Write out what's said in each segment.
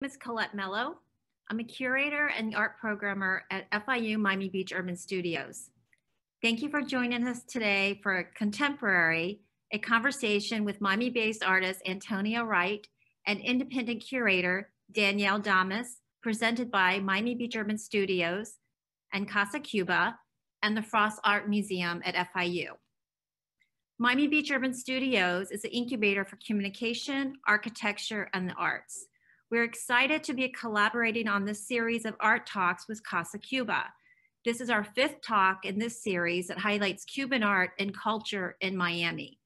name is Colette Mello. I'm a curator and art programmer at FIU Miami Beach Urban Studios. Thank you for joining us today for a Contemporary, a conversation with Miami-based artist Antonia Wright and independent curator Danielle Damas, presented by Miami Beach Urban Studios and Casa Cuba and the Frost Art Museum at FIU. Miami Beach Urban Studios is an incubator for communication, architecture, and the arts. We're excited to be collaborating on this series of art talks with Casa Cuba. This is our fifth talk in this series that highlights Cuban art and culture in Miami.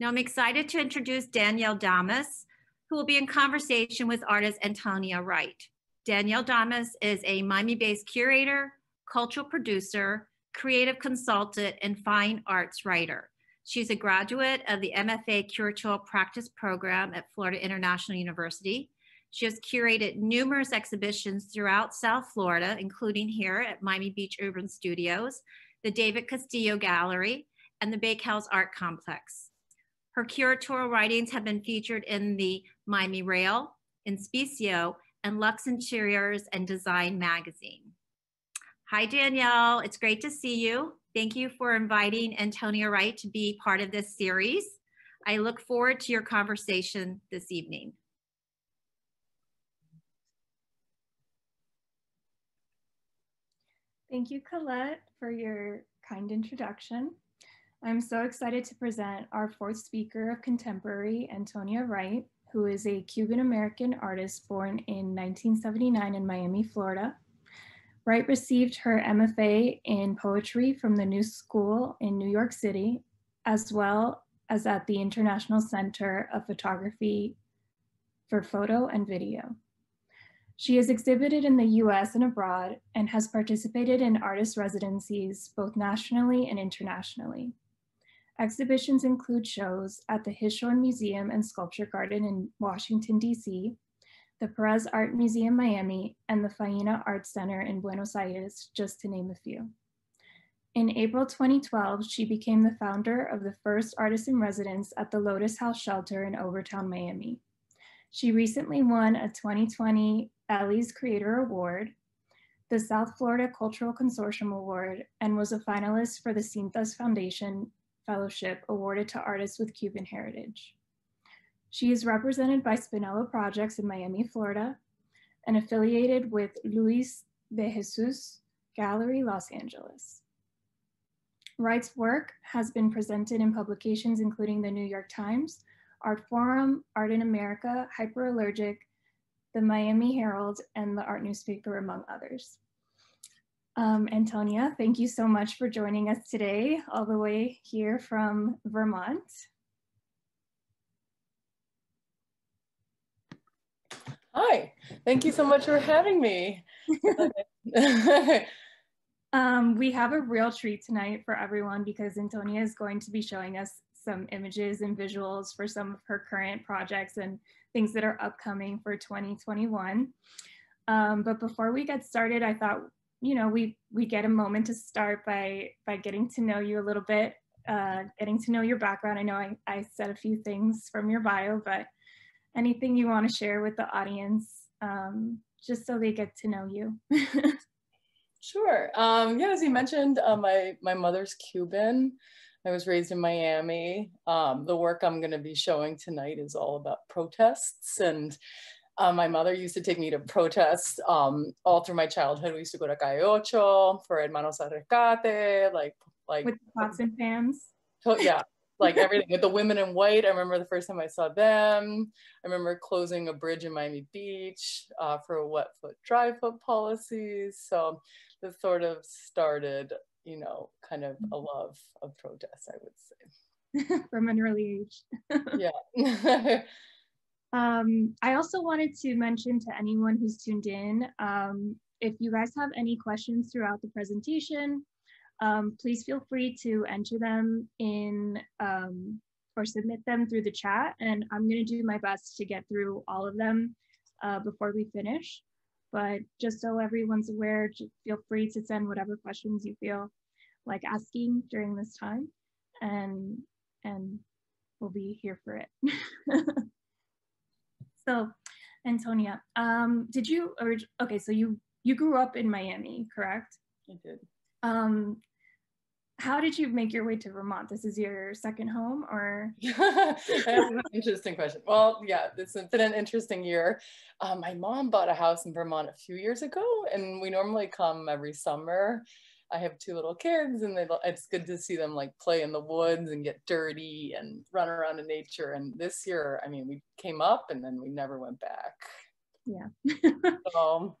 Now I'm excited to introduce Danielle Damas, who will be in conversation with artist Antonia Wright. Danielle Damas is a Miami-based curator, cultural producer, creative consultant, and fine arts writer. She's a graduate of the MFA Curatorial Practice Program at Florida International University. She has curated numerous exhibitions throughout South Florida, including here at Miami Beach Urban Studios, the David Castillo Gallery, and the Bakehouse Art Complex. Her curatorial writings have been featured in the Miami Rail, Inspicio, and Lux Interiors and Design magazine. Hi, Danielle. It's great to see you. Thank you for inviting Antonia Wright to be part of this series. I look forward to your conversation this evening. Thank you, Colette, for your kind introduction. I'm so excited to present our fourth speaker of contemporary, Antonia Wright, who is a Cuban-American artist born in 1979 in Miami, Florida. Wright received her MFA in poetry from the New School in New York City, as well as at the International Center of Photography for Photo and Video. She has exhibited in the US and abroad and has participated in artist residencies both nationally and internationally. Exhibitions include shows at the Hirshhorn Museum and Sculpture Garden in Washington, DC, the Perez Art Museum Miami, and the Faena Art Center in Buenos Aires, just to name a few. In April 2012, she became the founder of the first artist in residence at the Lotus House Shelter in Overtown, Miami. She recently won a 2020 Ellie's Creator Award, the South Florida Cultural Consortium Award, and was a finalist for the Cintas Foundation Fellowship awarded to artists with Cuban heritage. She is represented by Spinello Projects in Miami, Florida, and affiliated with Luis de Jesus Gallery, Los Angeles. Wright's work has been presented in publications including the New York Times, Art Forum, Art in America, Hyperallergic, the Miami Herald, and the art newspaper, among others. Um, Antonia, thank you so much for joining us today, all the way here from Vermont. Hi, thank you so much for having me. um, we have a real treat tonight for everyone because Antonia is going to be showing us some images and visuals for some of her current projects and things that are upcoming for 2021. Um, but before we get started, I thought, you know, we we get a moment to start by by getting to know you a little bit, uh, getting to know your background. I know I, I said a few things from your bio, but anything you want to share with the audience, um, just so they get to know you. sure. Um, yeah, as you mentioned, uh, my, my mother's Cuban. I was raised in Miami. Um, the work I'm going to be showing tonight is all about protests. And uh, my mother used to take me to protests um, all through my childhood. We used to go to Calle Ocho for Hermanos al Rescate, like, like with pots and pans. So, yeah, like everything with the women in white. I remember the first time I saw them. I remember closing a bridge in Miami Beach uh, for wet foot, dry foot policies. So this sort of started, you know, kind of a love of protests, I would say. From an early age. yeah. um, I also wanted to mention to anyone who's tuned in, um, if you guys have any questions throughout the presentation, um, please feel free to enter them in um, or submit them through the chat. And I'm gonna do my best to get through all of them uh, before we finish. But just so everyone's aware, feel free to send whatever questions you feel like asking during this time and, and we'll be here for it. so Antonia, um, did you, okay, so you, you grew up in Miami, correct? I did. Um, how did you make your way to Vermont? This is your second home or? That's an interesting question. Well, yeah, it's been an interesting year. Um, my mom bought a house in Vermont a few years ago, and we normally come every summer. I have two little kids, and they, it's good to see them like play in the woods and get dirty and run around in nature. And this year, I mean, we came up and then we never went back. Yeah. so,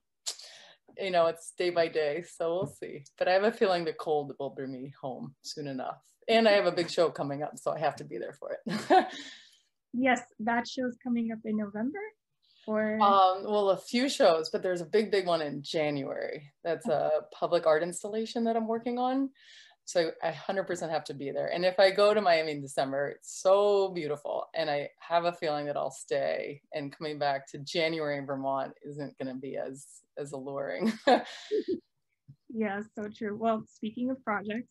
you know, it's day by day, so we'll see. But I have a feeling the cold will bring me home soon enough. And I have a big show coming up, so I have to be there for it. yes, that show's coming up in November. Or um, well, a few shows, but there's a big, big one in January. That's a public art installation that I'm working on. So I 100% have to be there. And if I go to Miami in December, it's so beautiful. And I have a feeling that I'll stay. And coming back to January in Vermont isn't going to be as as alluring. yeah, so true. Well, speaking of projects,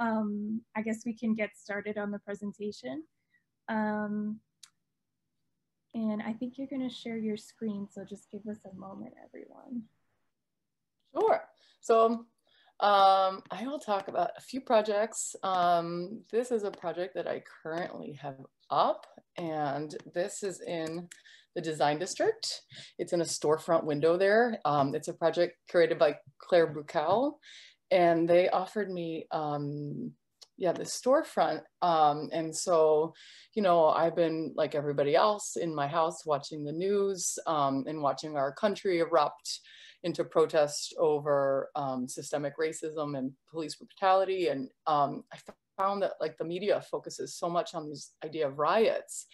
um, I guess we can get started on the presentation. Um, and I think you're going to share your screen, so just give us a moment, everyone. Sure. So um, I will talk about a few projects. Um, this is a project that I currently have up, and this is in the design district. It's in a storefront window there. Um, it's a project created by Claire Breukel, and they offered me um, yeah, the storefront. Um, and so, you know, I've been like everybody else in my house watching the news um, and watching our country erupt into protest over um, systemic racism and police brutality. And um, I found that like the media focuses so much on this idea of riots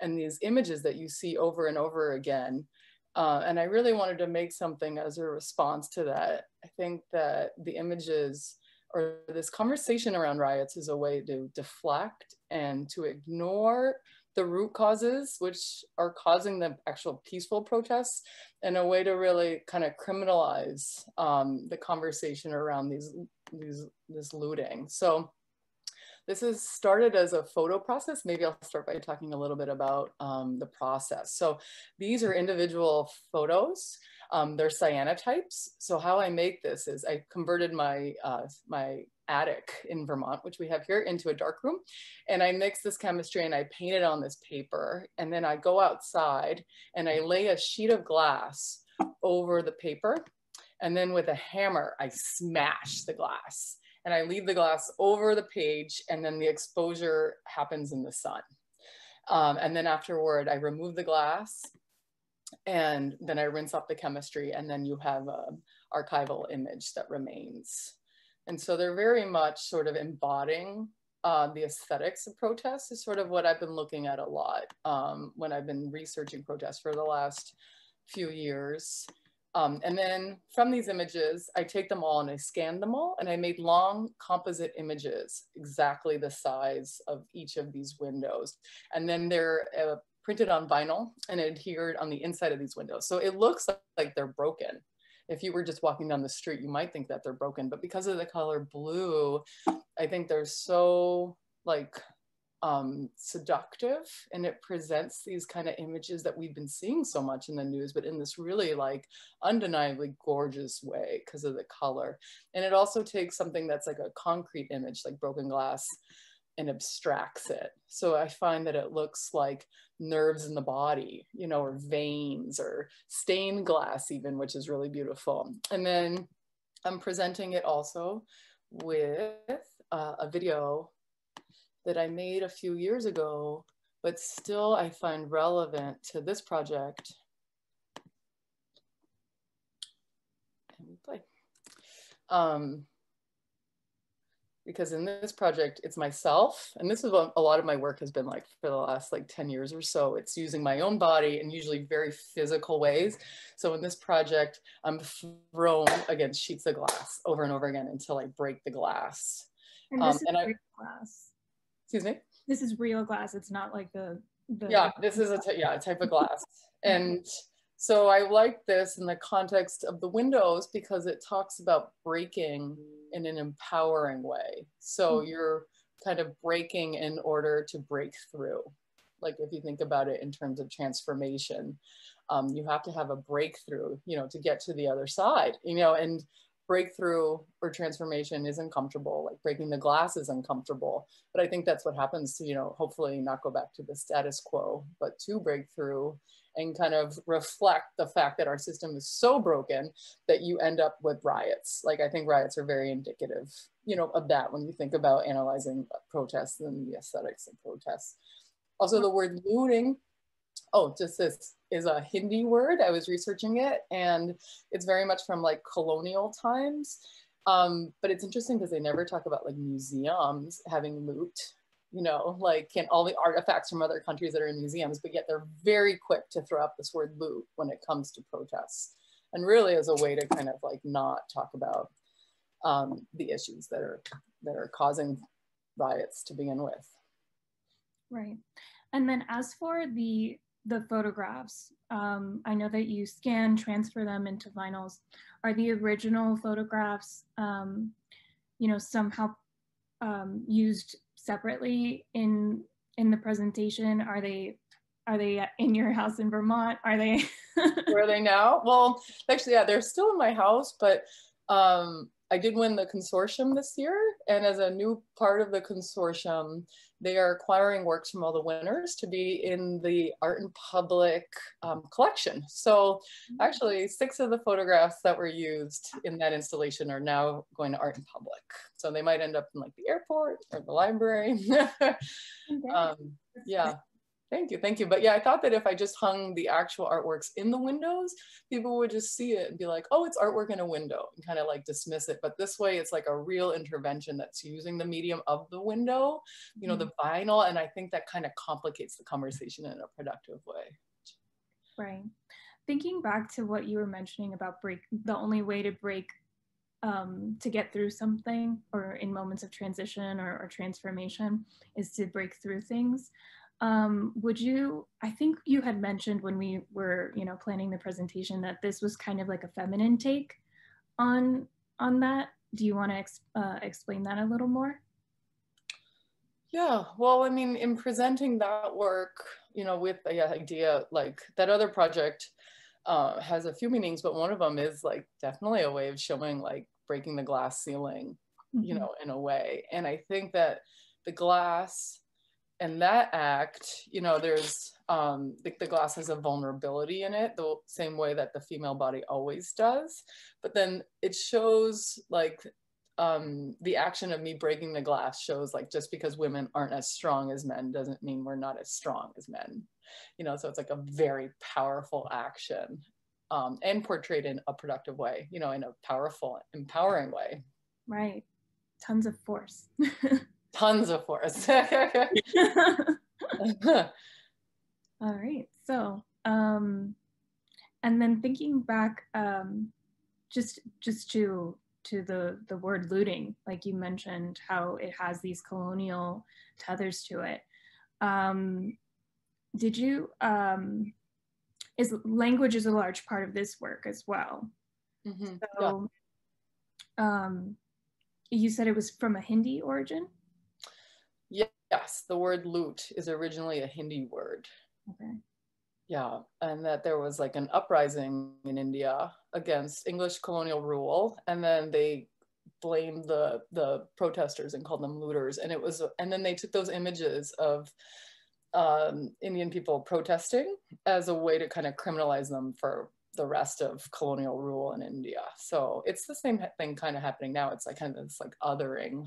and these images that you see over and over again. Uh, and I really wanted to make something as a response to that. I think that the images or this conversation around riots is a way to deflect and to ignore the root causes, which are causing the actual peaceful protests, and a way to really kind of criminalize um, the conversation around these, these this looting. So this is started as a photo process. Maybe I'll start by talking a little bit about um, the process. So these are individual photos. Um, they're cyanotypes. So how I make this is I converted my, uh, my attic in Vermont, which we have here, into a dark room. And I mix this chemistry and I paint it on this paper. And then I go outside and I lay a sheet of glass over the paper. And then with a hammer, I smash the glass and I leave the glass over the page and then the exposure happens in the sun. Um, and then afterward, I remove the glass and then I rinse off the chemistry and then you have an archival image that remains. And so they're very much sort of embodying uh, the aesthetics of protests is sort of what I've been looking at a lot um, when I've been researching protests for the last few years. Um, and then from these images, I take them all and I scan them all and I made long composite images, exactly the size of each of these windows. And then they're uh, printed on vinyl and adhered on the inside of these windows. So it looks like they're broken. If you were just walking down the street, you might think that they're broken, but because of the color blue, I think they're so like um, seductive and it presents these kind of images that we've been seeing so much in the news, but in this really like undeniably gorgeous way because of the color. And it also takes something that's like a concrete image, like broken glass, and abstracts it. So I find that it looks like nerves in the body, you know, or veins or stained glass even, which is really beautiful. And then I'm presenting it also with uh, a video that I made a few years ago, but still I find relevant to this project. We play. Um, because in this project, it's myself, and this is what a lot of my work has been like for the last like 10 years or so. It's using my own body in usually very physical ways. So in this project, I'm thrown against sheets of glass over and over again until I break the glass. And this um, is and I, glass. Excuse me? This is real glass. It's not like the, the yeah, this is a yeah, a type of glass. and so I like this in the context of the windows because it talks about breaking in an empowering way. So mm-hmm. you're kind of breaking in order to break through. Like if you think about it in terms of transformation. um, you have to have a breakthrough, you know, to get to the other side, you know, and breakthrough or transformation is uncomfortable, like breaking the glass is uncomfortable. But I think that's what happens to, you know, hopefully not go back to the status quo, but to break through and kind of reflect the fact that our system is so broken that you end up with riots. Like I think riots are very indicative, you know, of that when you think about analyzing protests and the aesthetics of protests. Also the word looting, oh, just this is a Hindi word. I was researching it and it's very much from like colonial times. Um, but it's interesting because they never talk about like museums having loot you know, like can all the artifacts from other countries that are in museums, but yet they're very quick to throw out this word loot when it comes to protests. And really as a way to kind of like not talk about um, the issues that are that are causing riots to begin with. Right. And then as for the the photographs, um, I know that you scan, transfer them into vinyls. Are the original photographs, um, you know, somehow um, used separately in in the presentation? Are they are they in your house in Vermont? Are they? Where are they now? Well, actually, yeah, they're still in my house, but um, I did win the consortium this year. And as a new part of the consortium, they are acquiring works from all the winners to be in the Art in Public um, collection. So mm-hmm. actually six of the photographs that were used in that installation are now going to Art in Public. So they might end up in like the airport or the library. um, yeah, Thank you, thank you. But yeah, I thought that if I just hung the actual artworks in the windows, people would just see it and be like, oh, it's artwork in a window and kind of like dismiss it. But this way it's like a real intervention that's using the medium of the window, you know, mm -hmm. the mm-hmm. vinyl. And I think that kind of complicates the conversation in a productive way. Right. Thinking back to what you were mentioning about break, the only way to break um, to get through something or in moments of transition or, or transformation is to break through things. Um, would you, I think you had mentioned when we were, you know, planning the presentation that this was kind of like a feminine take on, on that. Do you want to ex uh, explain that a little more? Yeah, well, I mean, in presenting that work, you know, with the idea, like that other project uh, has a few meanings, but one of them is like definitely a way of showing like breaking the glass ceiling, mm -hmm. you mm-hmm. know, in a way. And I think that the glass and that act, you know, there's um, the, the, glass has a vulnerability in it, the same way that the female body always does. But then it shows like um, the action of me breaking the glass shows like just because women aren't as strong as men doesn't mean we're not as strong as men. You know, so it's like a very powerful action um, and portrayed in a productive way, you know, in a powerful, empowering way. Right. Tons of force. tons of force. All right. So, um, and then thinking back, um, just just to to the the word looting, like you mentioned, how it has these colonial tethers to it. Um, did you um, is language is a large part of this work as well. Mm -hmm. So, yeah. um, you said it was from a Hindi origin. Yes, the word loot is originally a Hindi word. Okay. Yeah, and that there was like an uprising in India against English colonial rule, and then they blamed the the protesters and called them looters, and it was, and then they took those images of um, Indian people protesting as a way to kind of criminalize them for the rest of colonial rule in India. So it's the same thing kind of happening now. It's like kind of this like othering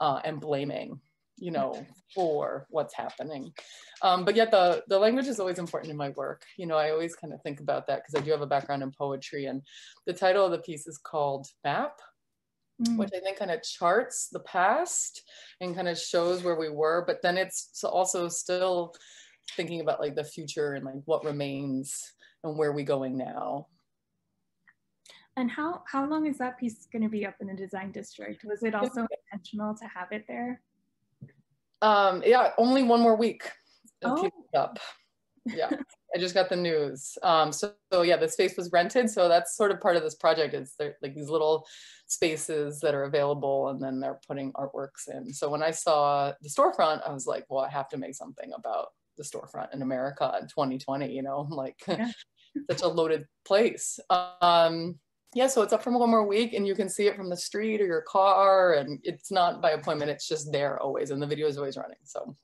uh, and blaming you know, for what's happening. Um, but yet the, the language is always important in my work. You know, I always kind of think about that because I do have a background in poetry and the title of the piece is called Map, mm. which I think kind of charts the past and kind of shows where we were, but then it's also still thinking about like the future and like what remains and where we going now. And how, how long is that piece going to be up in the design district? Was it also intentional to have it there? Um, yeah, only one more week. Oh. Up. Yeah, I just got the news. Um, so, so yeah, the space was rented. So that's sort of part of this project is there like these little spaces that are available and then they're putting artworks in. So when I saw the storefront, I was like, well, I have to make something about the storefront in America in 2020, you know, like yeah. such a loaded place. Um, yeah, so it's up for one more week and you can see it from the street or your car and it's not by appointment, it's just there always and the video is always running. So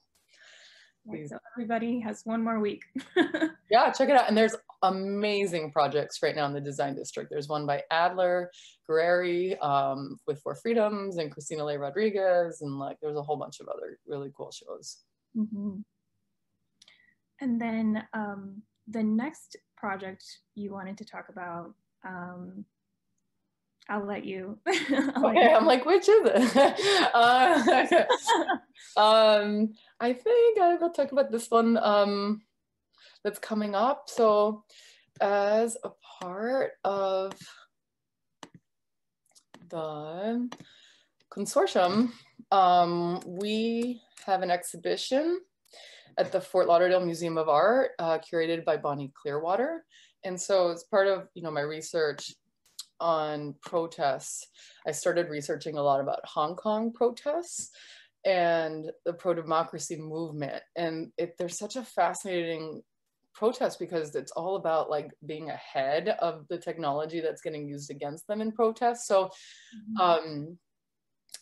Please. So everybody has one more week. yeah, check it out. And there's amazing projects right now in the design district. There's one by Adler, Guerrier, um, with Four Freedoms and Cristina Lei Rodriguez. And like, there's a whole bunch of other really cool shows. Mm -hmm. And then um, the next project you wanted to talk about, um, I'll let you. I'll okay, let you. I'm like, which is it? uh, um, I think I will talk about this one um, that's coming up. So as a part of the consortium, um, we have an exhibition at the Fort Lauderdale Museum of Art, uh, curated by Bonnie Clearwater. And so as part of you know my research on protests, I started researching a lot about Hong Kong protests and the pro-democracy movement. And it, there's such a fascinating protest because it's all about like being ahead of the technology that's getting used against them in protests. So mm-hmm. um,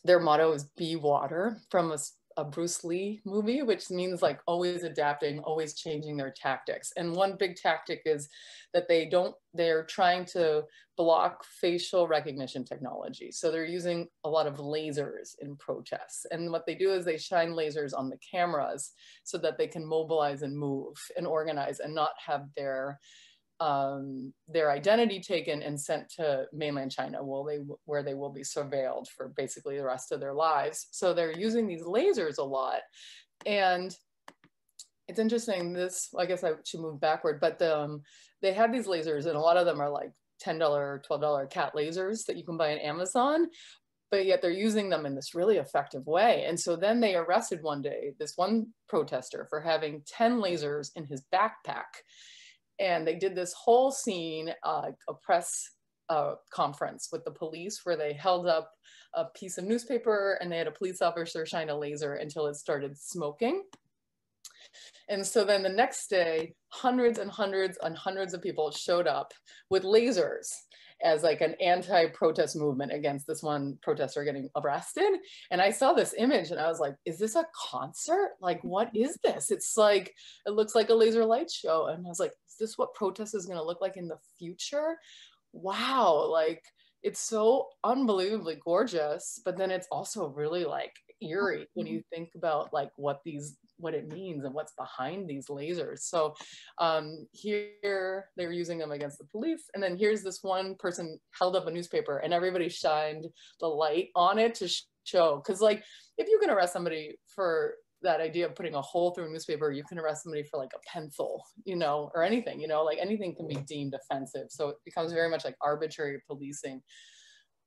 their motto is be water from a a Bruce Lee movie, which means like always adapting, always changing their tactics. And one big tactic is that they don't, they're trying to block facial recognition technology. So they're using a lot of lasers in protests. And what they do is they shine lasers on the cameras so that they can mobilize and move and organize and not have their um, their identity taken and sent to mainland China where they, where they will be surveilled for basically the rest of their lives. So they're using these lasers a lot. And it's interesting, this, I guess I should move backward, but the, um, they have these lasers and a lot of them are like $10, $12 cat lasers that you can buy on Amazon, but yet they're using them in this really effective way. And so then they arrested one day, this one protester for having 10 lasers in his backpack and they did this whole scene, uh, a press uh, conference with the police where they held up a piece of newspaper and they had a police officer shine a laser until it started smoking. And so then the next day, hundreds and hundreds and hundreds of people showed up with lasers as like an anti-protest movement against this one protester getting arrested. And I saw this image and I was like, is this a concert? Like, what is this? It's like, it looks like a laser light show. And I was like, this what protest is gonna look like in the future? Wow, like it's so unbelievably gorgeous, but then it's also really like eerie when you think about like what these what it means and what's behind these lasers. So um, here they were using them against the police. And then here's this one person held up a newspaper and everybody shined the light on it to show. Cause like, if you can arrest somebody for that idea of putting a hole through a newspaper, you can arrest somebody for like a pencil, you know, or anything, you know, like anything can be deemed offensive. So it becomes very much like arbitrary policing,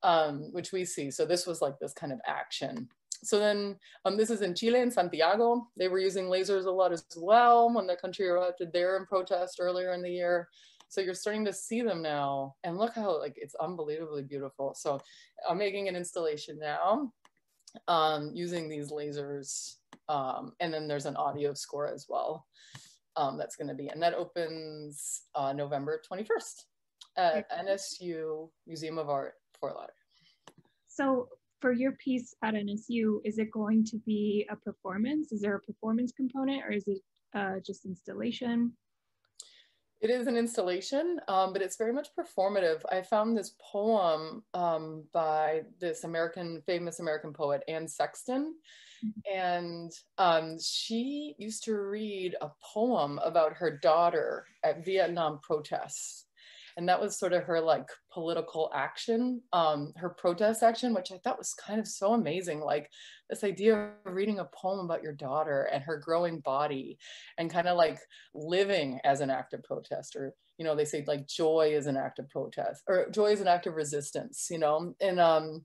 um, which we see. So this was like this kind of action so then um, this is in Chile in Santiago. They were using lasers a lot as well when the country erupted there in protest earlier in the year. So you're starting to see them now and look how like it's unbelievably beautiful. So I'm making an installation now um, using these lasers. Um, and then there's an audio score as well um, that's gonna be, and that opens uh, November 21st at NSU Museum of Art, Fort Lauderdale. So for your piece at NSU, is it going to be a performance? Is there a performance component or is it uh, just installation? It is an installation, um, but it's very much performative. I found this poem um, by this American, famous American poet, Anne Sexton. And um, she used to read a poem about her daughter at Vietnam protests. And that was sort of her like political action um, her protest action which i thought was kind of so amazing like this idea of reading a poem about your daughter and her growing body and kind of like living as an active protester you know they say like joy is an act of protest or joy is an act of resistance you know? And um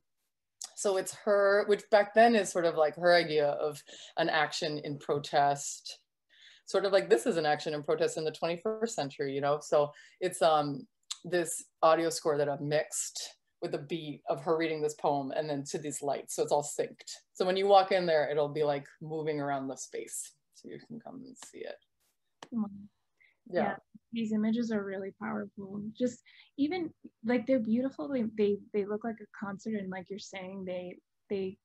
so it's her which back then is sort of like her idea of an action in protest sort of like this is an action in protest in the 21st century you know so it's um this audio score that I've mixed with a beat of her reading this poem and then to these lights. So it's all synced. So when you walk in there, it'll be like moving around the space. So you can come and see it. Definitely. Yeah. Yeah. These images are really powerful. Just even like they're beautiful. They they they look like a concert, and like you're saying, they they.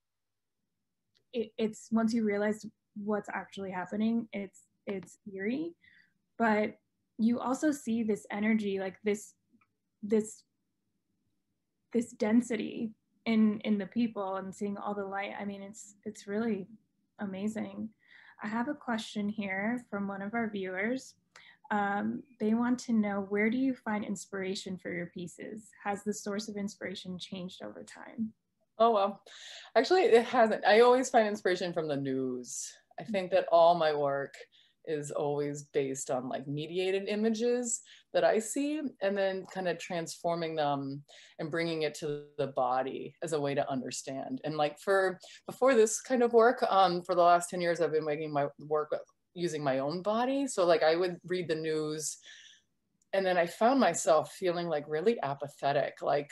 It, it's once you realize what's actually happening, it's it's eerie, but you also see this energy, like this this this density in in the people and seeing all the light i mean it's it's really amazing i have a question here from one of our viewers um, they want to know where do you find inspiration for your pieces has the source of inspiration changed over time Oh well, actually it hasn't. I always find inspiration from the news. I think that all my work is always based on like mediated images that I see and then kind of transforming them and bringing it to the body as a way to understand. And like for before this kind of work, um, for the last 10 years, I've been making my work using my own body. So like I would read the news and then I found myself feeling like really apathetic, like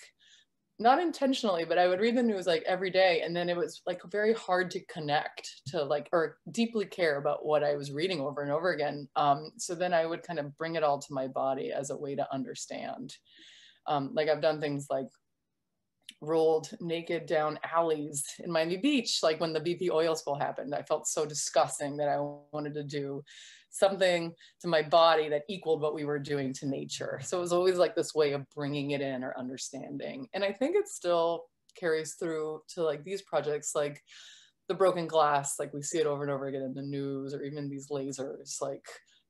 not intentionally, but I would read the news like every day. And then it was like very hard to connect to like, or deeply care about what I was reading over and over again. Um, so then I would kind of bring it all to my body as a way to understand. Um, like I've done things like rolled naked down alleys in Miami Beach, like when the BP oil spill happened. I felt so disgusting that I wanted to do something to my body that equaled what we were doing to nature. So it was always like this way of bringing it in or understanding. And I think it still carries through to like these projects, like the broken glass, like we see it over and over again in the news, or even these lasers, like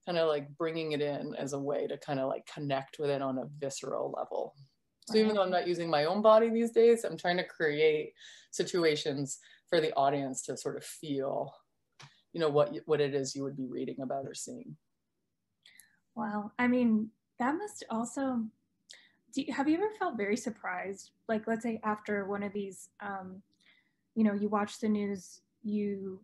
kind of like bringing it in as a way to kind of like connect with it on a visceral level. So even though I'm not using my own body these days, I'm trying to create situations for the audience to sort of feel you know what what it is you would be reading about or seeing. Wow. I mean that must also you, have you ever felt very surprised? Like let's say after one of these um, you know you watch the news you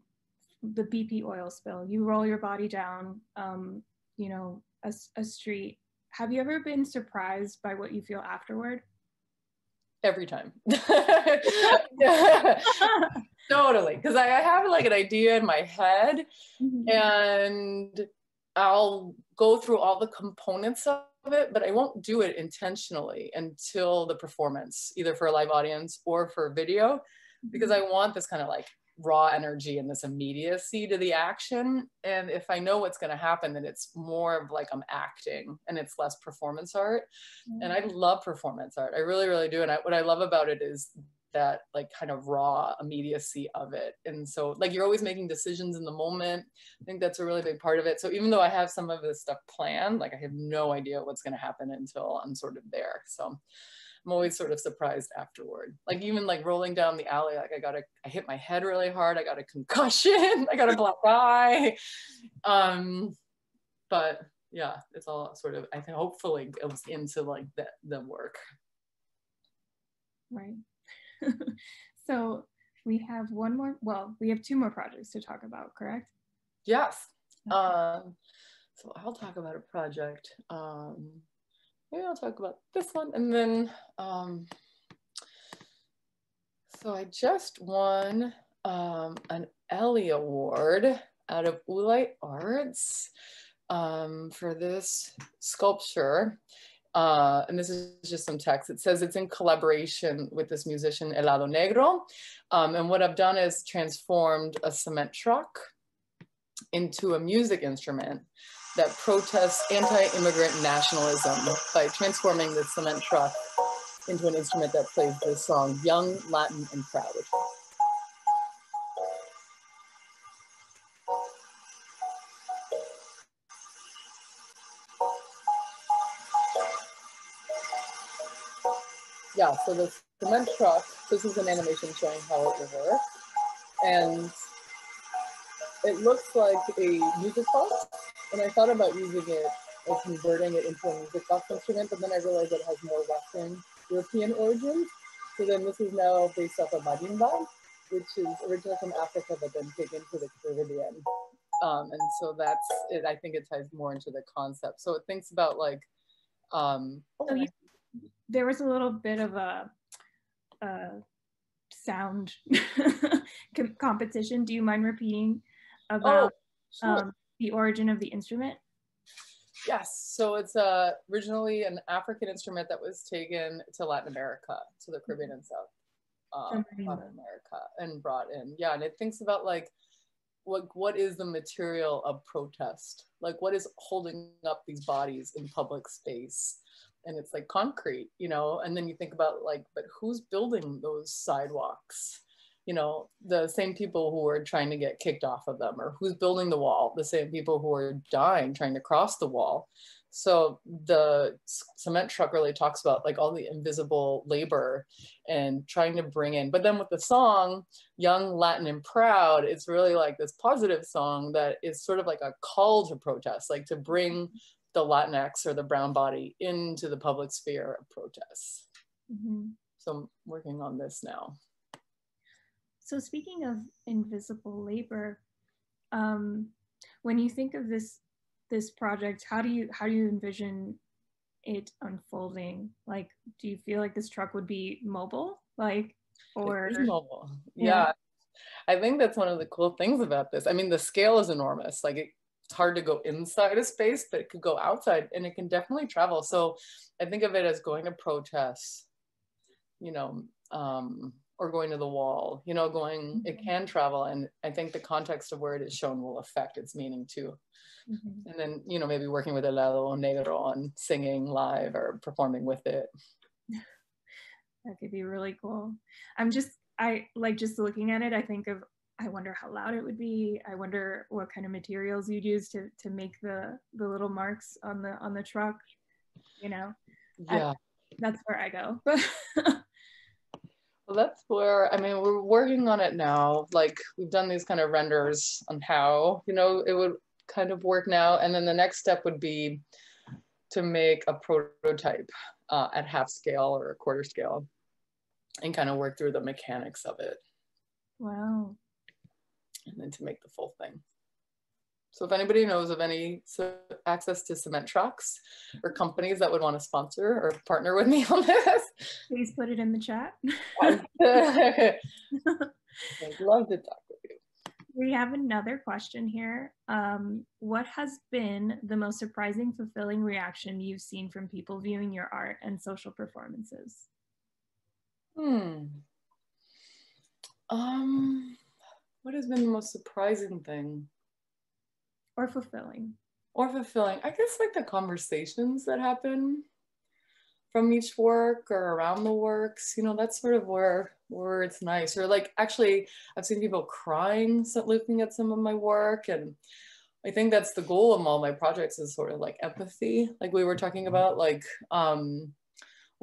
the bp oil spill you roll your body down um, you know a, a street have you ever been surprised by what you feel afterward every time totally because I, I, have like an idea in my head mm-hmm. and i'll go through all the components of it but i won't do it intentionally until the performance either for a live audience or for video because mm-hmm. i want this kind of like raw energy and this immediacy to the action and if i know what's going to happen then it's more of like i'm acting and it's less performance art mm-hmm. and i love performance art i really really do and I, what i love about it is that like kind of raw immediacy of it. And so like you're always making decisions in the moment. I think that's a really big part of it. So even though I have some of this stuff planned, like I have no idea what's going to happen until I'm sort of there. So I'm always sort of surprised afterward. Like even like rolling down the alley, like I got a, I hit my head really hard. I got a concussion. I got a black eye. Um, but yeah, it's all sort of, I think hopefully goes into like the, the work. Right. so we have one more, well, we have two more projects to talk about, correct? Yes. Okay. Um, so I'll talk about a project. Um, maybe I'll talk about this one and then, um, so I just won um, an Ellie Award out of Oolite Arts um, for this sculpture. Uh, and this is just some text. It says it's in collaboration with this musician Helado Negro. Um, and what I've done is transformed a cement truck into a music instrument that protests anti-immigrant nationalism by transforming the cement truck into an instrument that plays the song Young, Latin, and Proud. yeah, so the cement truck, this is an animation showing how it will work. And it looks like a music box. And I thought about using it or converting it into a music box instrument, but then I realized that it has more Western European origins. So then this is now based off of marimba, which is originally from Africa, but then taken to the Caribbean. Um, and so that's it. I think it ties more into the concept. So it thinks about like, um, so you, there was a little bit of a, a sound competition. Do you mind repeating about oh, sure. um, the origin of the instrument? Yes, so it's uh, originally an African instrument that was taken to Latin America, to the Caribbean and South uh, Latin America, and brought in. Yeah, and it thinks about like what what is the material of protest? Like what is holding up these bodies in public space? And it's like concrete, you know. And then you think about like, but who's building those sidewalks? You know, the same people who are trying to get kicked off of them, or who's building the wall, the same people who are dying trying to cross the wall. So the cement truck really talks about like all the invisible labor and trying to bring in. But then with the song, Young, Latin, and Proud, it's really like this positive song that is sort of like a call to protest, like to bring the Latinx or the brown body into the public sphere of protests. Mm-hmm. So I'm working on this now. So speaking of invisible labor, um, when you think of this this project, how do you how do you envision it unfolding? Like, do you feel like this truck would be mobile? Like, or mobile? Yeah. yeah. I think that's one of the cool things about this. I mean, the scale is enormous. Like, it, it's hard to go inside a space, but it could go outside, and it can definitely travel. So, I think of it as going to protests. You know, um, or going to the wall, you know, going, it mm-hmm. can travel. And I think the context of where it is shown will affect its meaning too. Mm-hmm. And then, you know, maybe working with Helado Negro and singing live or performing with it. that could be really cool. I'm just, I like just looking at it, I think of, I wonder how loud it would be. I wonder what kind of materials you'd use to, to make the, the little marks on the, on the truck, you know? Yeah. I, that's where I go. Well, that's where, I mean, we're working on it now. Like we've done these kind of renders on how, you know, it would kind of work now. And then the next step would be to make a prototype uh, at half scale or a quarter scale and kind of work through the mechanics of it. Wow. And then to make the full thing. So if anybody knows of any access to cement trucks or companies that would want to sponsor or partner with me on this, please put it in the chat. I'd love to talk with you. We have another question here. Um, what has been the most surprising, fulfilling reaction you've seen from people viewing your art and social performances? Hmm. Um, what has been the most surprising thing? Or fulfilling. Or fulfilling. I guess like the conversations that happen from each work or around the works you know that's sort of where where it's nice. Or like actually i've seen people crying looking at some of my work and i think that's the goal of all my projects is sort of like empathy. Like we were talking about like um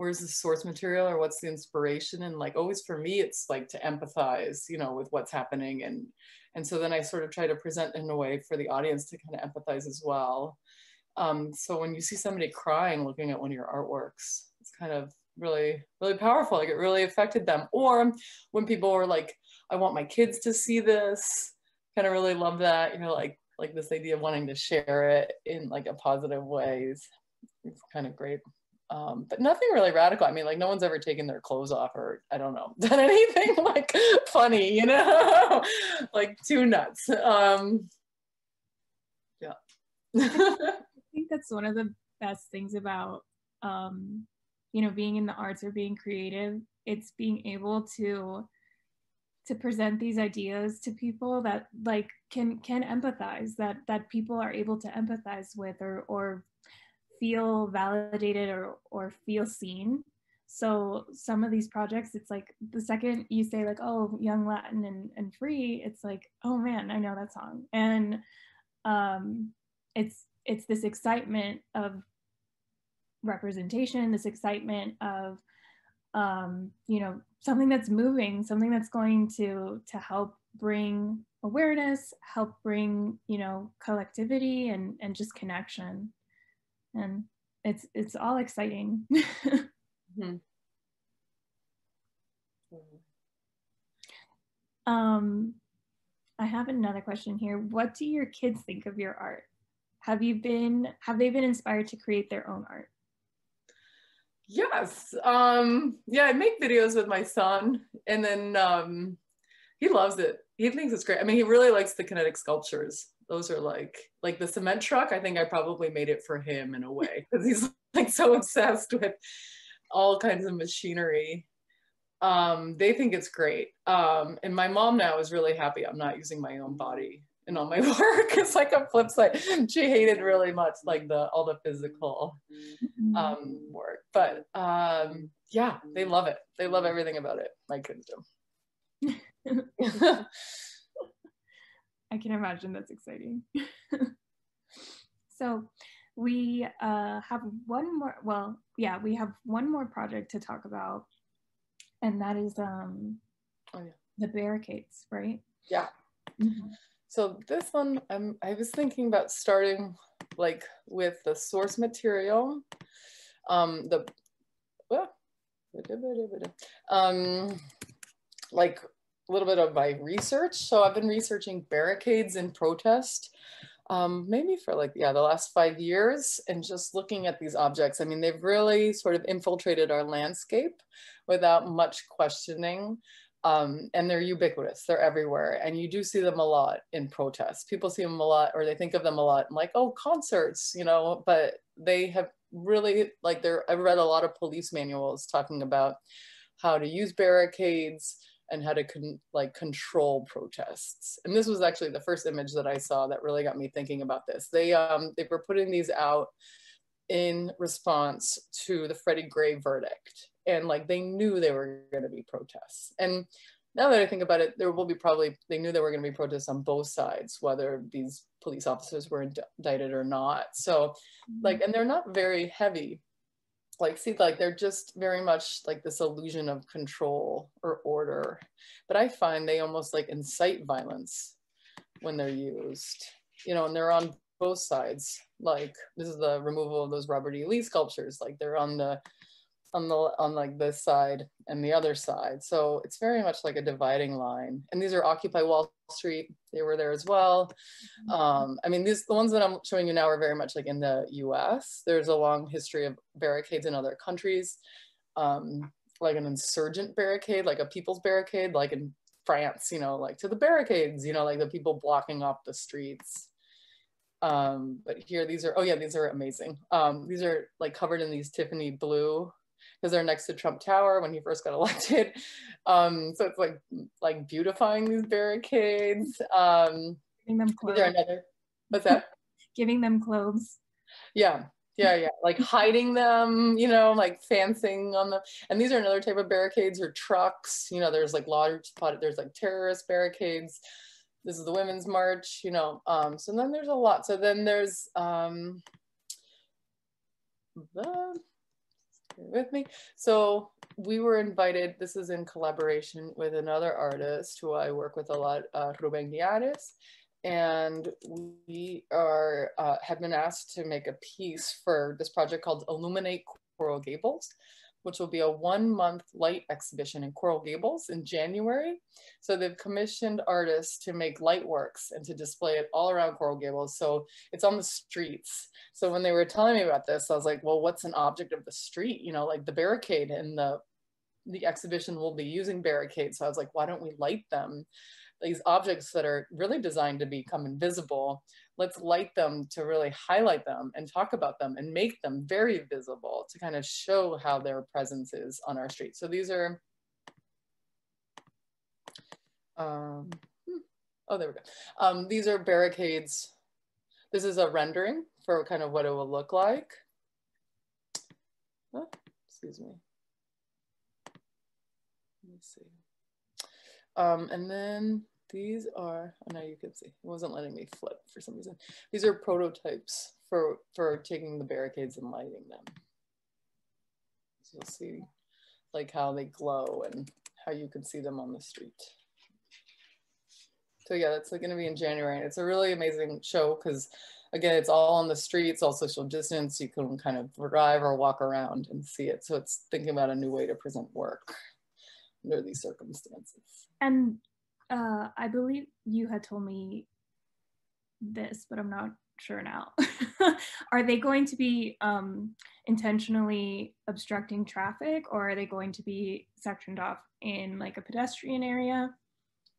where's the source material or what's the inspiration and like always for me it's like to empathize you know with what's happening and and so then I sort of try to present in a way for the audience to kind of empathize as well. Um, so when you see somebody crying looking at one of your artworks, it's kind of really, really powerful. Like it really affected them. Or when people were like, I want my kids to see this, kind of really love that, you know, like, like this idea of wanting to share it in like a positive ways. It's kind of great. Um, but nothing really radical. I mean, like no one's ever taken their clothes off or I don't know, done anything like funny, you know, like too nuts. Um, yeah. I think that's one of the best things about, um, you know, being in the arts or being creative. It's being able to to present these ideas to people that like can can empathize that that people are able to empathize with or or feel validated or or feel seen. So some of these projects it's like the second you say like oh young latin and, and free it's like oh man i know that song. And um it's it's this excitement of representation this excitement of um you know something that's moving something that's going to to help bring awareness help bring you know collectivity and and just connection and it's it's all exciting. mm-hmm. Um, I have another question here. What do your kids think of your art? Have you been have they been inspired to create their own art? Yes. Um, yeah, I make videos with my son and then um, he loves it. He thinks it's great. I mean, he really likes the kinetic sculptures those are like like the cement truck. I think I probably made it for him in a way because he's like so obsessed with all kinds of machinery. Um, they think it's great. Um, and my mom now is really happy I'm not using my own body in all my work. It's like a flip side. She hated really much like the all the physical Mm-hmm. um, work. But um, yeah, they love it. They love everything about it. My kids do. I can imagine that's exciting. so we uh, have one more, well, yeah, we have one more project to talk about, and that is um, Oh, yeah. the barricades, right? Yeah. Mhm. So this one, I'm, I was thinking about starting like with the source material, um, the, well, um, like little bit of my research. So I've been researching barricades in protest, um, maybe for like, yeah, the last five years and just looking at these objects. I mean, they've really sort of infiltrated our landscape without much questioning um, and they're ubiquitous. They're everywhere, and you do see them a lot in protests. People see them a lot, or they think of them a lot, like oh, concerts, you know. But they have really like they're. I've read a lot of police manuals talking about how to use barricades and how to con- like control protests. And this was actually the first image that I saw that really got me thinking about this. They um they were putting these out in response to the Freddie Gray verdict and like they knew they were going to be protests and now that i think about it there will be probably they knew there were going to be protests on both sides whether these police officers were indicted or not so like and they're not very heavy like see like they're just very much like this illusion of control or order but i find they almost like incite violence when they're used you know and they're on both sides like this is the removal of those robert e lee sculptures like they're on the on the on like this side and the other side. So it's very much like a dividing line. And these are Occupy Wall Street. They were there as well. Um, I mean, these the ones that I'm showing you now are very much like in the U.S. There's a long history of barricades in other countries, um, like an insurgent barricade, like a people's barricade, like in France. You know, like to the barricades. You know, like the people blocking off the streets. Um, but here, these are, oh yeah, these are amazing. Um, these are like covered in these Tiffany blue because they're next to Trump Tower when he first got elected. Um, so it's like like beautifying these barricades. Um, Giving them is clothes. there another? What's that? Giving them clothes. Yeah, yeah, yeah. Like hiding them, you know, like fencing on them. And these are another type of barricades or trucks. You know, there's like large. There's like terrorist barricades. This is the Women's March. You know, um, so then there's a lot. So then there's um, the with me. So we were invited, this is in collaboration with another artist who I work with a lot, uh, Ruben Millares. And we are, uh, have been asked to make a piece for this project called Illuminate Coral Gables, which will be a one month light exhibition in Coral Gables in January. So they've commissioned artists to make light works and to display it all around Coral Gables. So it's on the streets. So when they were telling me about this, I was like, well, what's an object of the street? You know, like the barricade and the the exhibition will be using barricades. So I was like, why don't we light them? These objects that are really designed to become invisible, let's light them to really highlight them and talk about them and make them very visible to kind of show how their presence is on our street. So these are, um, hmm, oh, there we go. Um, these are barricades. This is a rendering for kind of what it will look like. Oh, excuse me. Let me see. Um, and then these are, oh now you can see, it wasn't letting me flip for some reason. These are prototypes for, for taking the barricades and lighting them. So you'll see like how they glow and how you can see them on the street. So yeah, that's gonna be in January. And it's a really amazing show because again, it's all on the streets, all social distance. You can kind of drive or walk around and see it. So it's thinking about a new way to present work under these circumstances. And uh, I believe you had told me this, but I'm not sure now. are they going to be um, intentionally obstructing traffic or are they going to be sectioned off in like a pedestrian area?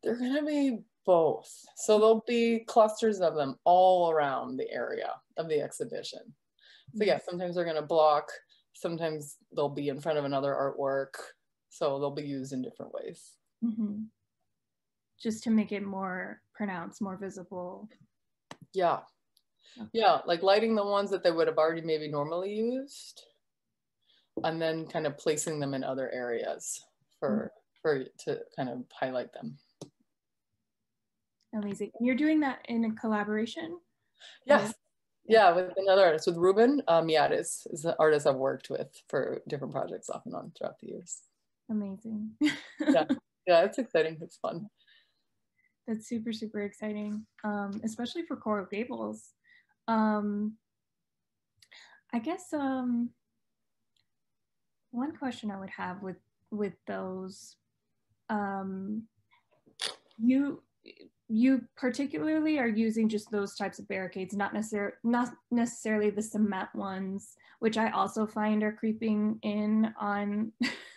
They're gonna be Both. So there'll be clusters of them all around the area of the exhibition. So yeah, sometimes they're gonna block, sometimes they'll be in front of another artwork. So they'll be used in different ways. Mhm. Just to make it more pronounced, more visible. Yeah. Yeah, like lighting the ones that they would have already maybe normally used. And then kind of placing them in other areas for for to kind of highlight them. Amazing. And you're doing that in a collaboration? Yes. Yeah, with another artist, with Ruben uh, Millares, is the artist I've worked with for different projects off and on throughout the years. Amazing. Yeah. Yeah, it's exciting. It's fun. That's super, super exciting, um, especially for Coral Gables. Um, I guess um, one question I would have with with those, um, you you particularly are using just those types of barricades, not necessarily not necessarily the cement ones, which I also find are creeping in on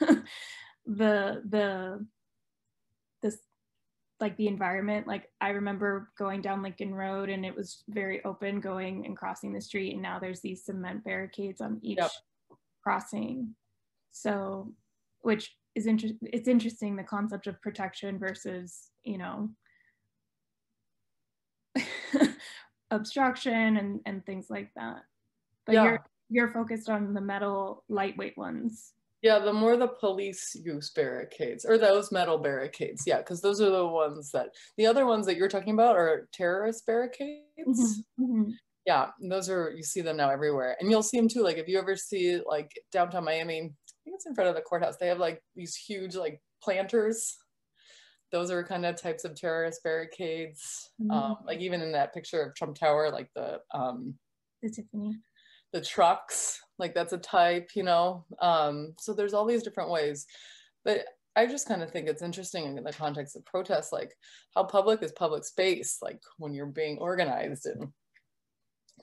the the like the environment. Like I remember going down Lincoln Road and it was very open going and crossing the street, and now there's these cement barricades on each Yep. crossing. So, which is interesting. It's interesting the concept of protection versus you know obstruction and and things like that. But Yeah. you're you're focused on the metal lightweight ones. Yeah, the more the police use barricades or those metal barricades. Yeah, because those are the ones that the other ones that you're talking about are terrorist barricades. Mhm. Yeah, those are you see them now everywhere, and you'll see them too. Like if you ever see like downtown Miami, I think it's in front of the courthouse. They have like these huge like planters. Those are kind of types of terrorist barricades. Um, like even in that picture of Trump Tower, like the um, The Tiffany. the trucks like that's a type you know? Um so there's all these different ways. But i just kind of think it's interesting in the context of protests like how public is public space like when you're being organized and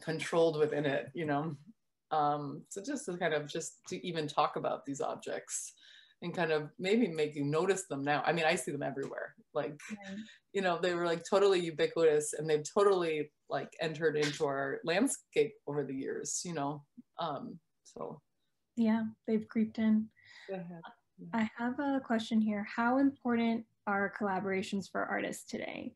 controlled within it you know? Um so just to kind of just to even talk about these objects and kind of maybe make you notice them now i mean i see them everywhere like you know they were like totally ubiquitous and they've totally like entered into our landscape over the years you know um so Yeah, they've creeped in. I have a question here. How important are collaborations for artists today?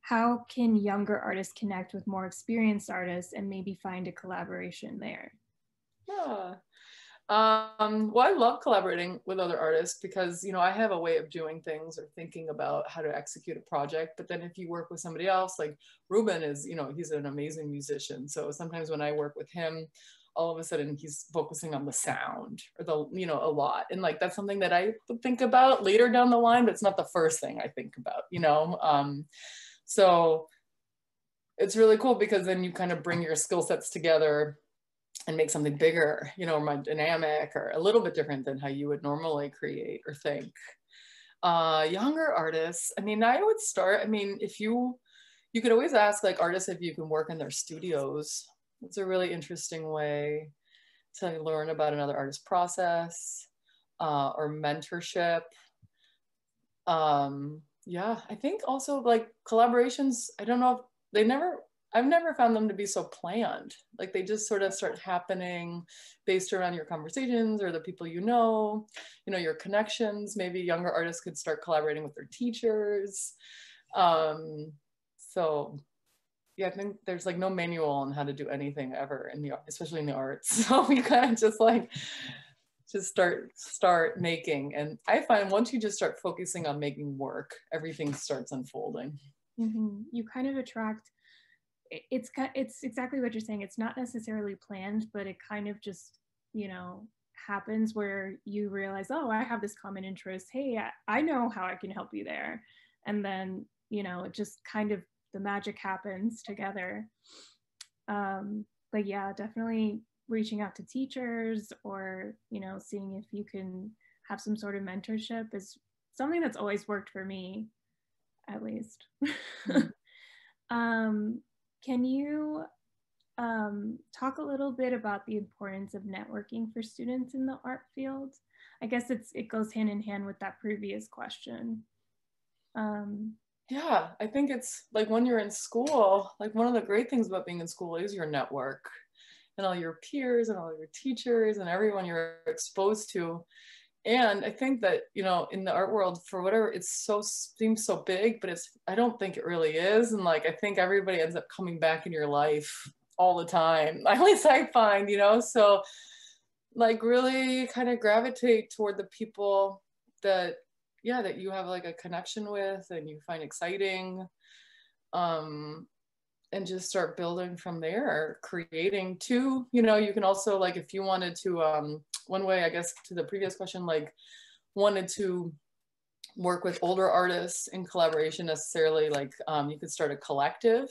How can younger artists connect with more experienced artists and maybe find a collaboration there? yeah um well i love collaborating with other artists because you know i have a way of doing things or thinking about how to execute a project but then if you work with somebody else like ruben is you know he's an amazing musician. So sometimes when i work with him all of a sudden he's focusing on the sound or the you know a lot. And like that's something that i would think about later down the line but it's not the first thing i think about you know? Um so it's really cool because then you kind of bring your skill sets together and make something bigger, you know, more dynamic or a little bit different than how you would normally create or think. Uh, younger artists, I mean, I would start, I mean, if you, you could always ask like artists if you can work in their studios. It's a really interesting way to learn about another artist's process uh, or mentorship. Um, yeah, I think also like collaborations, I don't know if they never I've never found them to be so planned. Like they just sort of start happening based around your conversations or the people you know, you know, your connections. Maybe younger artists could start collaborating with their teachers. Um, so yeah, I think there's like no manual on how to do anything ever in the especially in the arts. So you kind of just like just start start making. And I find once you just start focusing on making work, everything starts unfolding. Mhm. You kind of attract. It- It's it's exactly what you're saying. It's not necessarily planned, but it kind of just you know happens where you realize, oh, I have this common interest. Hey, I, I know how I can help you there, and then you know it just kind of the magic happens together. Um, but yeah, definitely reaching out to teachers or you know seeing if you can have some sort of mentorship is something that's always worked for me at least Mhm. um, can you um, talk a little bit about the importance of networking for students in the art field i guess it's it goes hand in hand with that previous question um, Yeah, I think it's like when you're in school, like one of the great things about being in school is your network and all your peers and all your teachers and everyone you're exposed to. And I think that, you know, in the art world, for whatever, it's so seems so big, but it's, I don't think it really is. And like, I think everybody ends up coming back in your life all the time. At least I find, you know, so like really kind of gravitate toward the people that yeah that you have like a connection with and you find exciting um and just start building from there creating too you know you can also like if you wanted to um one way i guess to the previous question like wanted to work with older artists in collaboration necessarily like um, you could start a collective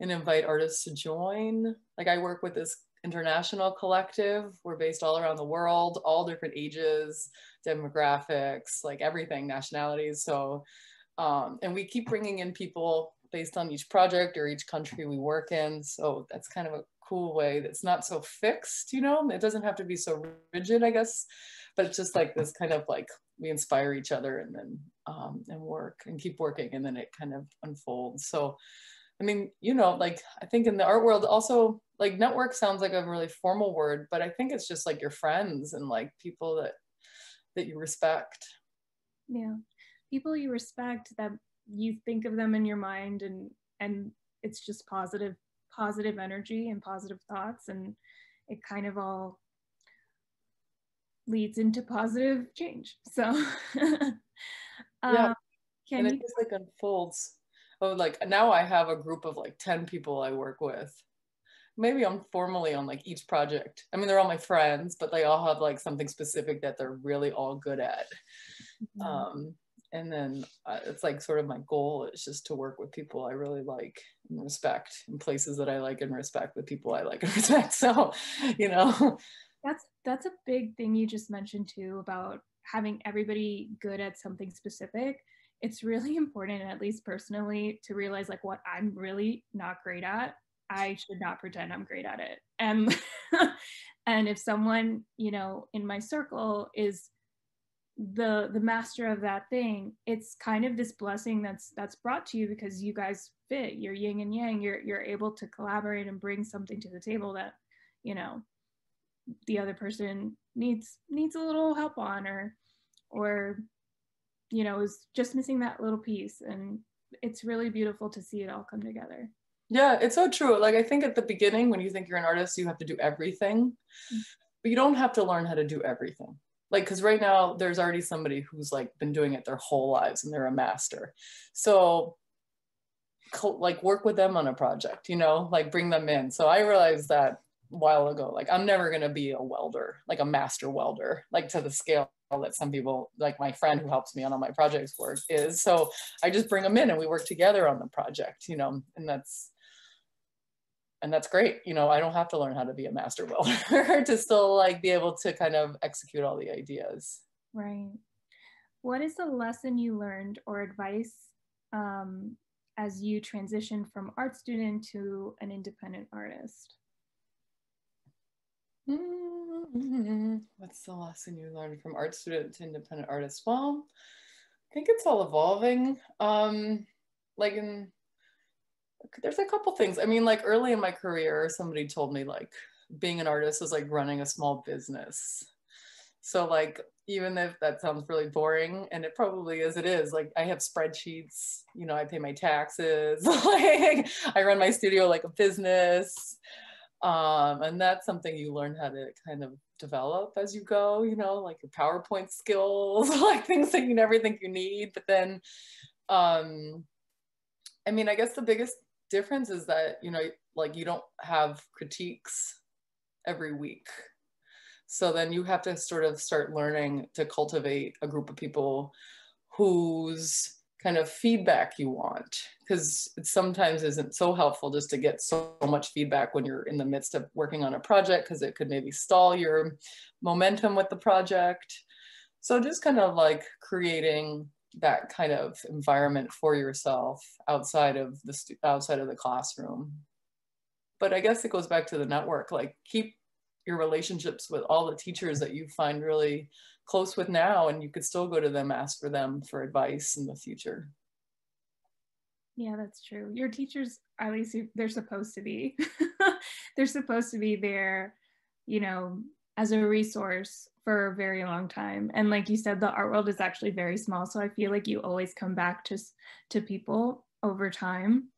and invite artists to join like i work with this international collective we're based all around the world all different ages demographics, like everything, nationalities. So, um, and we keep bringing in people based on each project or each country we work in. So that's kind of a cool way that's not so fixed, you know, it doesn't have to be so rigid, I guess, but it's just like this kind of like we inspire each other and then um, and work and keep working and then it kind of unfolds. So, I mean, you know, like I think in the art world also like network sounds like a really formal word, but I think it's just like your friends and like people that that you respect. Yeah. People you respect that you think of them in your mind and and it's just positive positive energy and positive thoughts and it kind of all leads into positive change so yeah um, and it you- just like unfolds oh like now i have a group of like 10 people i work with maybe I'm formally on like each project. I mean, they're all my friends, but they all have like something specific that they're really all good at. Mm-hmm. Um, and then uh, it's like sort of my goal is just to work with people I really like and respect in places that I like and respect with people I like and respect. So, you know, that's that's a big thing you just mentioned too about having everybody good at something specific. It's really important, at least personally, to realize like what I'm really not great at I should not pretend I'm great at it. And and if someone, you know, in my circle is the the master of that thing, it's kind of this blessing that's that's brought to you because you guys fit. You're yin and yang. You're you're able to collaborate and bring something to the table that, you know, the other person needs needs a little help on or or you know is just missing that little piece and it's really beautiful to see it all come together yeah, it's so true. Like I think at the beginning when you think you're an artist, you have to do everything. Mm-hmm. But you don't have to learn how to do everything. Like cuz right now there's already somebody who's like been doing it their whole lives and they're a master. So like work with them on a project, you know, like bring them in. So I realized that a while ago, like I'm never going to be a welder, like a master welder, like to the scale that some people like my friend who helps me on all my projects work is. So I just bring them in and we work together on the project, you know, and that's and that's great. You know, I don't have to learn how to be a master welder to still like be able to kind of execute all the ideas. Right. What is the lesson you learned or advice um, as you transition from art student to an independent artist? Mm-hmm. What's the lesson you learned from art student to independent artist? Well, I think it's all evolving. Um, like in there's a couple things. I mean, like early in my career, somebody told me like being an artist is like running a small business. So like even if that sounds really boring and it probably is it is like i have spreadsheets you know i pay my taxes like i run my studio like a business um, and that's something you learn how to kind of develop as you go you know like your powerpoint skills like things that you never think you need but then um, i mean i guess the biggest difference is that you know like you don't have critiques every week. So then you have to sort of start learning to cultivate a group of people whose kind of feedback you want because it sometimes isn't so helpful just to get so much feedback when you're in the midst of working on a project because it could maybe stall your momentum with the project. So just kind of like creating that kind of environment for yourself outside of the outside of the classroom but i guess it goes back to the network like keep your relationships with all the teachers that you find really close with now and you could still go to them ask for them for advice in the future Yeah, that's true. Your teachers, at least they're supposed to be. they're supposed to be there, you know, as a resource for a very long time. And like you said, the art world is actually very small. So I feel like you always come back to, to people over time.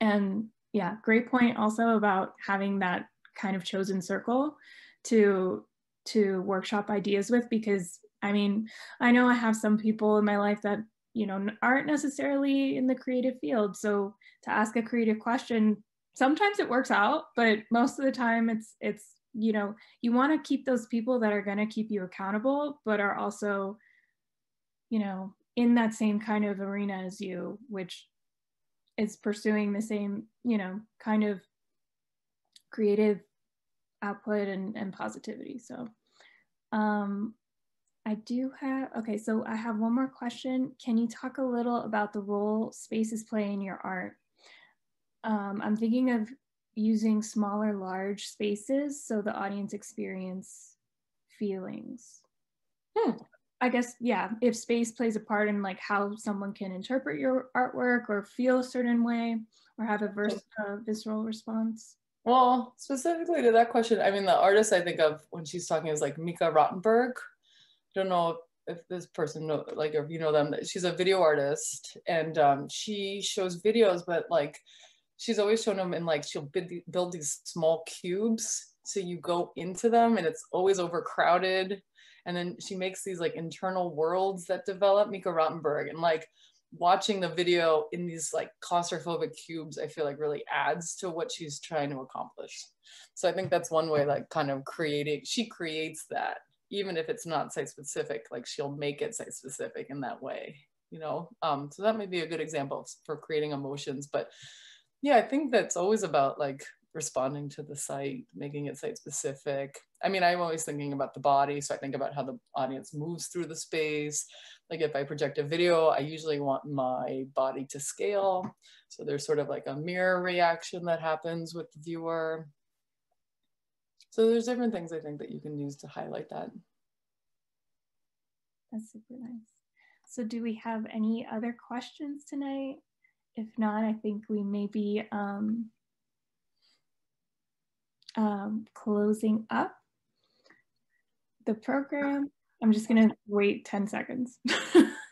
And yeah, great point also about having that kind of chosen circle to to workshop ideas with because I mean, I know I have some people in my life that, you know, aren't necessarily in the creative field. So to ask a creative question, sometimes it works out, but most of the time it's it's you know, you want to keep those people that are going to keep you accountable, but are also, you know, in that same kind of arena as you, which is pursuing the same, you know, kind of creative output and, and positivity. So um, I do have, okay, so I have one more question. Can you talk a little about the role spaces play in your art? Um, I'm thinking of using smaller, large spaces so the audience experience feelings. Hmm. I guess, yeah, if space plays a part in like how someone can interpret your artwork or feel a certain way or have a vers- uh, visceral response. Well, specifically to that question, I mean, the artist I think of when she's talking is like Mika Rottenberg. I don't know if this person know, like, if you know them, she's a video artist and um, she shows videos, but like she's always shown them in like she'll build these small cubes so you go into them and it's always overcrowded. And then she makes these like internal worlds that develop mika rottenberg. And like watching the video in these like claustrophobic cubes i feel like really adds to what she's trying to accomplish. So i think that's one way like kind of creating she creates that. Even if it's not site specific like she'll make it site specific in that way you know? Um, so that may be a good example for creating emotions but yeah, I think that's always about like responding to the site, making it site specific. I mean, I'm always thinking about the body. So I think about how the audience moves through the space. Like if I project a video, I usually want my body to scale. So there's sort of like a mirror reaction that happens with the viewer. So there's different things I think that you can use to highlight that. That's super nice. So do we have any other questions tonight? If not, I think we may be um, um, closing up the program. I'm just gonna wait 10 seconds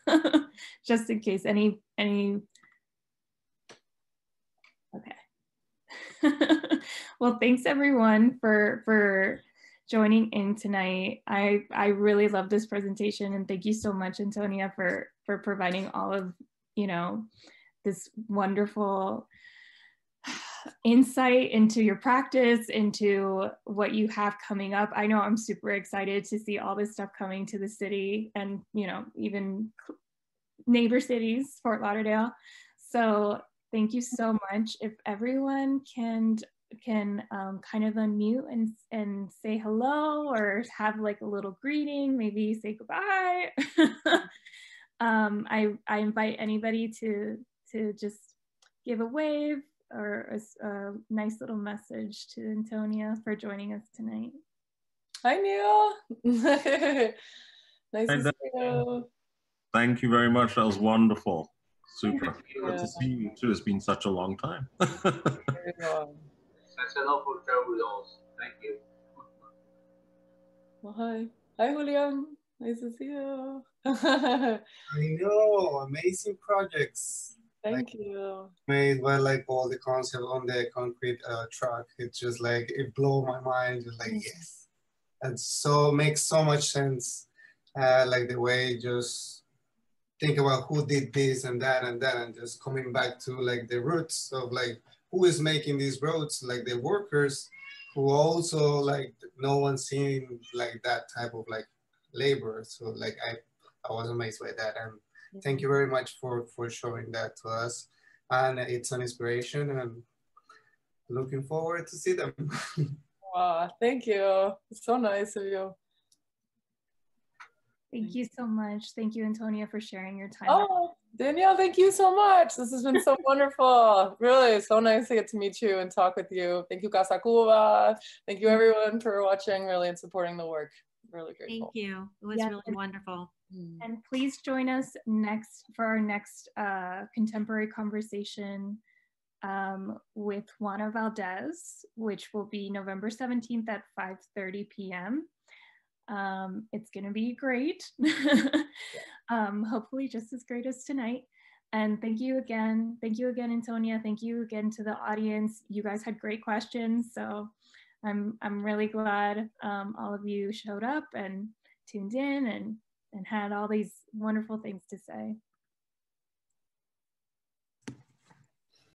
just in case any, any, okay. well, thanks everyone for, for joining in tonight. I, I really love this presentation and thank you so much, Antonia, for, for providing all of, you know, this wonderful insight into your practice, into what you have coming up. I know I'm super excited to see all this stuff coming to the city and, you know, even neighbor cities, Fort Lauderdale. So thank you so much. If everyone can can um, kind of unmute and and say hello or have like a little greeting, maybe say goodbye. um, I I invite anybody to to just give a wave or a, a nice little message to Antonia for joining us tonight. Hi, Neil. nice to see you. Thank you very much. That was wonderful. Super. Good to see you too. It's been such a long time. Such an awful travel Thank you. Well, hi. Hi, Julian. Nice to see you. I know. Amazing projects. Thank like, you. Made well, like all the concept on the concrete uh, truck. It's just like it blew my mind. Just like yes, and so makes so much sense. Uh, like the way just think about who did this and that and that, and just coming back to like the roots of like who is making these roads, like the workers who also like no one seen like that type of like labor. So like I, I was amazed by that and thank you very much for, for showing that to us. And it's an inspiration and looking forward to see them. wow, thank you. It's so nice of you. Thank you so much. Thank you, Antonia, for sharing your time. Oh, Danielle, thank you so much. This has been so wonderful. Really, so nice to get to meet you and talk with you. Thank you, Casa Cuba. Thank you, everyone, for watching really and supporting the work. really grateful. Thank you. It was Yeah. really wonderful. Mm. And please join us next for our next uh, contemporary conversation um, with Juana Valdes, which will be November 17th at 5.30 p.m. Um, it's going to be great. um, hopefully just as great as tonight. And thank you again. Thank you again, Antonia. Thank you again to the audience. You guys had great questions. So I'm, I'm really glad um, all of you showed up and tuned in and, and had all these wonderful things to say.